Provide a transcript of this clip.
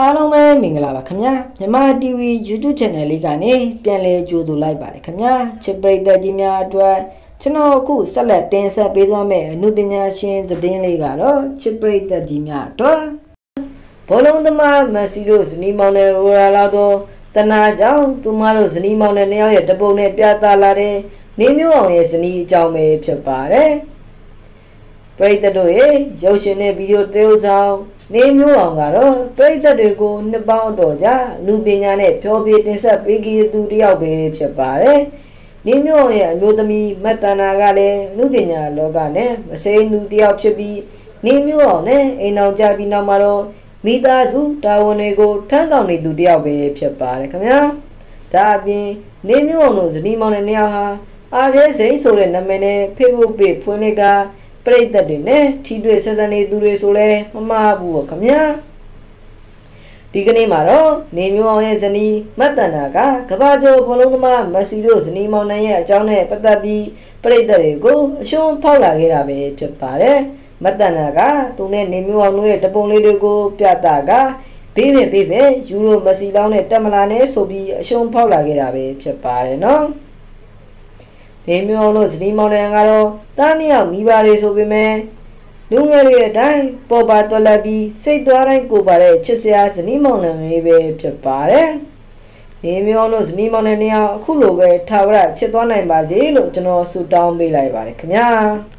အားလုံးပဲမင်္ဂလာပါခင်ဗျာမြန်မာ TV YouTube Channel လေးကနေပြန်လည်ကြိုဆိုလိုက်ပါတယ်ခင်ဗျာချစ်ပရိသတ်ကြီးများအတွက်ကျွန်တော်အခုဆက်လက်တင်ဆက်ပေးသွားမယ့်အမှုပညာရှင်သတင်းလေးကတော့ချစ်ပရိသတ်ကြီးများအတွက်ဘောလုံးသမားမက်ဆီတို့ဇနီးမောင်နဲ့ရိုရာလာတို့တနာကြောင့်သူမတို့ဇနီးမောင်နဲ့နှစ်ယောက်ရဲ့တပုံနဲ့ပြသလာတဲ့နေမျိုးအောင်ရဲ့ဇနီးအကြောင်းပဲဖြစ်ပါတယ် ပရိသတ်တို့ရဲ့ရုပ်ရှင်နဲ့ဗီဒီယိုသရုပ်ဆောင်နေမျိုးအောင်ကတော့ပရိသတ်တွေကိုနှစ်ပေါင်းတော်ကြာလူပညာနဲ့ဖြောပြတင်ဆက်ပေးကြသူတစ်ယောက်ပဲဖြစ်ပါတယ်။နေမျိုးအောင်ရဲ့အမျိုးသမီးမတ်တနာကလည်းလူပညာလောကနဲ့မစိမ်းသူတစ်ယောက်ဖြစ်ပြီးနေမျိုးအောင်နဲ့အိမ်အောင်ကြပြီးနောက်မှာတော့မိသားစုတာဝန်တွေကိုထမ်းဆောင်နေသူတစ်ယောက်ပဲဖြစ်ပါတယ်ခင်ဗျာ။ဒါအပြင်နေမျိုးအောင်တို့ဇနီးမောင်နဲ့နှစ်ယောက်ဟာအာပြဲစိန်ဆိုတဲ့နာမည်နဲ့ Facebook page ဖွင့်လိုက်က ပြိသက်တွေနဲ့ထီတွေ့ဆက်ဆံနေသူတွေဆိုလဲမမှားဘူးပေါ့ခင်ဗျာဒီကနေ့မှာတော့နေမျိုးအောင်ရဲ့ဇနီးမတ်တန်နာကကဘာကျော်ဘလုံးသမားမက်ဆီတို့ဇနီးမောင်နှံရဲ့အကြောင်းနဲ့ပတ်သက်ပြီးပြိသက်တွေကိုအရှုံးဖောက်လာခဲ့တာပဲဖြစ်ပါတယ်မတ်တန်နာကသူနဲ့နေမျိုးအောင်တို့ရဲ့တပုံလေးတွေကိုပြတာကဘေးပဲဘေးပဲယူရိုမက်ဆီလောင်းနဲ့တက်မလာနဲ့ဆိုပြီးအရှုံးဖောက်လာခဲ့တာပဲဖြစ်ပါတယ်နော် နေမျိုးအောင်တို့ဇနီးမောင်နှံကတော့တားနှစ်ယောက်မိပါလေဆိုပေမဲ့လူငယ်တွေအတိုင်းပေါ်ပါတော်လာပြီးစိတ်သွားတိုင်းကိုပါတဲ့ချစ်စရာဇနီးမောင်နှံလေးပဲဖြစ်ပါတယ်။နေမျိုးအောင်တို့ဇနီးမောင်နှံနှစ်ယောက်အခုလိုပဲထာဝရချစ်သွားနိုင်ပါစေလို့ကျွန်တော်ဆုတောင်းပေးလိုက်ပါတယ်ခင်ဗျာ။